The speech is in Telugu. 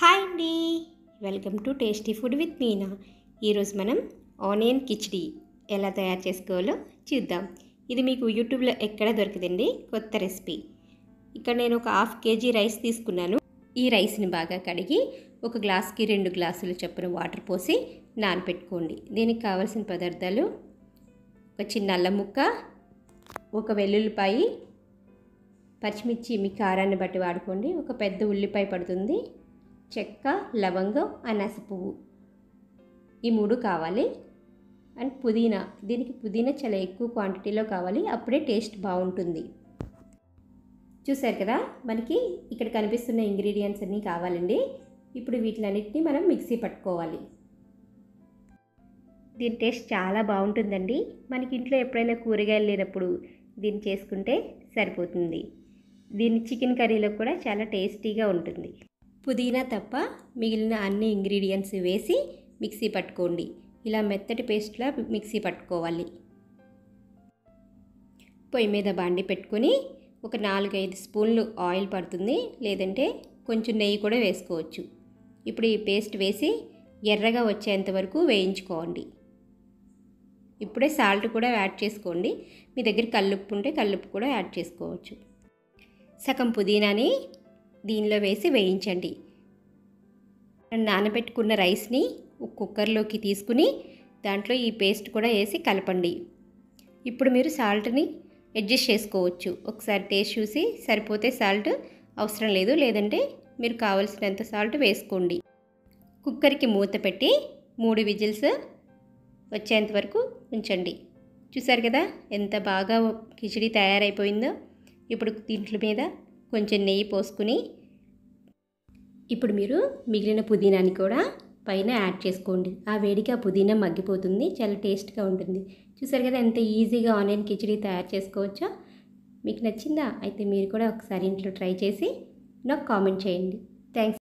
హాయ్ అండి. Welcome to tasty food with Meena. ఈరోజు మనం ఆనియన్ కిచడీ ఎలా తయారు చేసుకోవాలో చూద్దాం. ఇది మీకు యూట్యూబ్లో ఎక్కడ దొరకదండి? కొత్త రెసిపీ. ఇక్కడ నేను ఒక హాఫ్ కేజీ రైస్ తీసుకున్నాను. ఈ రైస్ని బాగా కడిగి ఒక గ్లాస్కి రెండు గ్లాసులు చొప్పున వాటర్ పోసి నానపెట్టుకోండి. దీనికి కావాల్సిన పదార్థాలు ఒక చిన్న అల్లం ముక్క ఒక వెల్లుల్లిపాయి పచ్చిమిర్చి మీ కారాన్ని బట్టి వాడుకోండి. ఒక పెద్ద ఉల్లిపాయ పడుతుంది. చెక్క లవంగం అనాస పువ్వు. ఈ మూడు కావాలి. అండ్ పుదీనా దీనికి పుదీనా చాలా ఎక్కువ క్వాంటిటీలో కావాలి. అప్పుడే టేస్ట్ బాగుంటుంది. చూసారు కదా మనకి ఇక్కడ కనిపిస్తున్న ఇంగ్రీడియంట్స్ అన్నీ కావాలండి. ఇప్పుడు వీటిలన్నిటిని మనం మిక్సీ పట్టుకోవాలి. దీని టేస్ట్ చాలా బాగుంటుందండి. మనకి ఇంట్లో ఎప్పుడైనా కూరగాయలు లేనప్పుడు దీన్ని చేసుకుంటే సరిపోతుంది. దీన్ని చికెన్ కర్రీలో కూడా చాలా టేస్టీగా ఉంటుంది. పుదీనా తప్ప మిగిలిన అన్ని ఇంగ్రీడియంట్స్ వేసి మిక్సీ పట్టుకోండి. ఇలా మెత్తటి పేస్ట్లా మిక్సీ పట్టుకోవాలి. పొయ్యి మీద బాండి పెట్టుకొని ఒక నాలుగైదు స్పూన్లు ఆయిల్ పడుతుంది. లేదంటే కొంచెం నెయ్యి కూడా వేసుకోవచ్చు. ఇప్పుడు ఈ పేస్ట్ వేసి ఎర్రగా వచ్చేంత వరకు వేయించుకోండి. ఇప్పుడే సాల్ట్ కూడా యాడ్ చేసుకోండి. మీ దగ్గర కల్లుప్పు ఉంటే కల్లుప్పు కూడా యాడ్ చేసుకోవచ్చు. సగం పుదీనాని దీనిలో వేసి వేయించండి. నానబెట్టుకున్న రైస్ని కుక్కర్లోకి తీసుకుని దాంట్లో ఈ పేస్ట్ కూడా వేసి కలపండి. ఇప్పుడు మీరు సాల్ట్ని అడ్జస్ట్ చేసుకోవచ్చు. ఒకసారి టేస్ట్ చూసి సరిపోతే సాల్ట్ అవసరం లేదు లేదంటే మీరు కావలసినంత సాల్ట్ వేసుకోండి. కుక్కర్కి మూత పెట్టి మూడు విజిల్స్ వచ్చేంత వరకు ఉంచండి. చూసారు కదా ఎంత బాగా కిచిడి తయారైపోయిందో. ఇప్పుడు దీంట్లో మీద కొంచెం నెయ్యి పోసుకుని ఇప్పుడు మీరు మిగిలిన పుదీనాని కూడా పైన యాడ్ చేసుకోండి. ఆ వేడికి ఆ పుదీనా మగ్గిపోతుంది. చాలా టేస్ట్గా ఉంటుంది. చూసారు కదా ఎంత ఈజీగా ఆనియన్ కిచడీ తయారు చేసుకోవచ్చో? మీకు నచ్చిందా? అయితే మీరు కూడా ఒకసారి ఇంట్లో ట్రై చేసి నాకు కామెంట్ చేయండి. థ్యాంక్స్